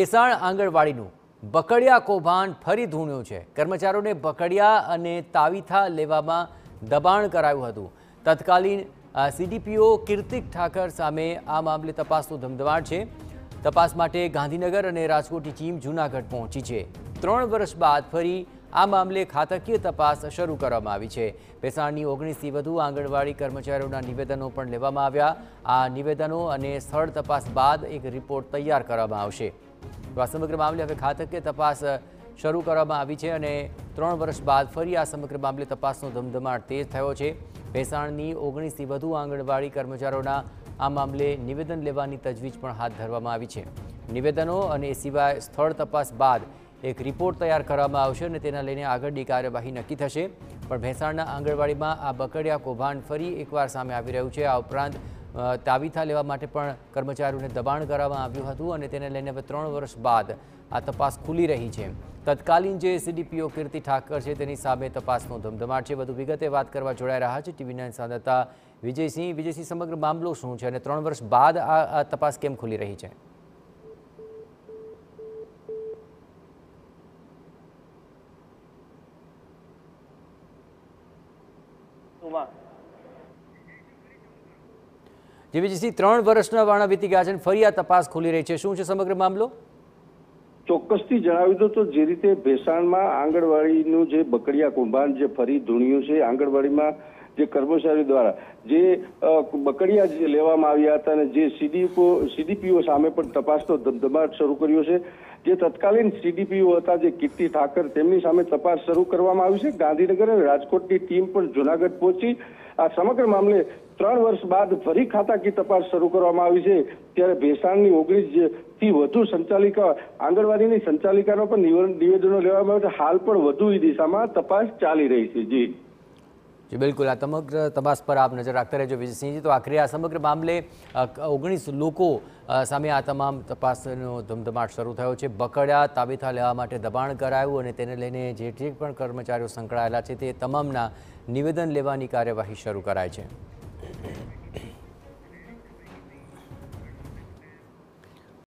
ભેસાણ આંગણવાડીનું બકડિયા કૌભાંડ ફરી ધૂણ્યું છે. કર્મચારીઓને બકડિયા અને તાવીથા લેવામાં દબાણ કરાયું હતું. તત્કાલીન સીડીપીઓ કીર્તિક ઠાકર સામે આ મામલે તપાસનું ધમધમાટ છે. તપાસ માટે ગાંધીનગર અને રાજકોટની ટીમ જૂનાગઢ પહોંચી છે. ત્રણ વર્ષ બાદ ફરી આ મામલે ખાતકીય તપાસ શરૂ કરવામાં આવી છે. ભેસાણની ઓગણીસથી વધુ આંગણવાડી કર્મચારીઓના નિવેદનો પણ લેવામાં આવ્યા. આ નિવેદનો અને સ્થળ તપાસ બાદ એક રિપોર્ટ તૈયાર કરવામાં આવશે. તો આ સમગ્ર મામલે હવે ખાતાકીય તપાસ શરૂ કરવામાં આવી છે અને ત્રણ વર્ષ બાદ ફરી આ સમગ્ર મામલે તપાસનો ધમધમાટ તેજ થયો છે. ભેસાણની ઓગણીસથી વધુ આંગણવાડી કર્મચારીઓના આ મામલે નિવેદન લેવાની તજવીજ પણ હાથ ધરવામાં આવી છે. નિવેદનો અને એ સિવાય સ્થળ તપાસ બાદ એક રિપોર્ટ તૈયાર કરવામાં આવશે અને તેના લઈને આગળની કાર્યવાહી નક્કી થશે. પણ ભેસાણના આંગણવાડીમાં આ બકડિયા કૌભાંડ ફરી એકવાર સામે આવી રહ્યું છે. આ ઉપરાંત તાવીથા લેવા માટે પણ કર્મચારીઓને દબાણ કરવામાં આવ્યું હતું અને તેને લઈને હવે ત્રણ વર્ષ બાદ આ તપાસ ખુલી રહી છે. તત્કાલીન જે સીડીપીઓ કીર્તિ ઠાકર છે તેની સામે તપાસનો ધમધમાટ છે. વધુ વિગતે વાત કરવા જોડાઈ રહ્યા છે ટીવી નાઇન સંવાદદાતા વિજયસિંહ. વિજયસિંહ, સમગ્ર મામલો શું છે અને ત્રણ વર્ષ બાદ આ તપાસ કેમ ખુલી રહી છે? જે વિજયસિંહ ત્રણ વર્ષના વાણા વીતી ગયા છે અને ફરી આ તપાસ ખુલી રહી છે. શું છે સમગ્ર મામલો? ચોક્કસથી જણાવી દો તો જે રીતે ભેસાણમાં આંગણવાડીનું જે બકડિયા કૌભાંડ જે ફરી ધૂણ્યું છે, આંગણવાડીમાં જે કર્મચારીઓ દ્વારા, જે બકડિયા જે લેવામાં આવ્યા હતા અને જે સીડીપીઓ સીડીપીઓ સામે પણ તપાસનો ધમધમાટ શરૂ કર્યો છે. જે તત્કાલીન સીડીપીઓ હતા, જે કીર્તિ ઠાકર, તેમની સામે તપાસ શરૂ કરવામાં આવી છે. ગાંધીનગર અને રાજકોટની ટીમ પણ જુનાગઢ પહોંચી. આ સમગ્ર મામલે ત્રણ વર્ષ બાદ ફરી ખાતાકી તપાસ શરૂ કરવામાં આવી છે. ત્યારે ભેસાણની ઓગણીસથી વધુ સંચાલિકા, આંગણવાડીની સંચાલિકાનો પણ નિવ- નિવેદનો લેવામાં આવ્યા છે. હાલ પણ વધુ એ દિશામાં તપાસ ચાલી રહી છે. જી. જી, બિલકુલ. આ સમગ્ર તપાસ પર આપ નજર રાખતા રહેજો વિજયસિંહજી તો આખરે આ સમગ્ર મામલે ઓગણીસ લોકો સામે આ તમામ તપાસનો ધમધમાટ શરૂ થયો છે. બકડ્યા તાબેથા લેવા માટે દબાણ કરાયું અને તેને લઈને જે જે પણ કર્મચારીઓ સંકળાયેલા છે તે તમામના નિવેદન લેવાની કાર્યવાહી શરૂ કરાય છે.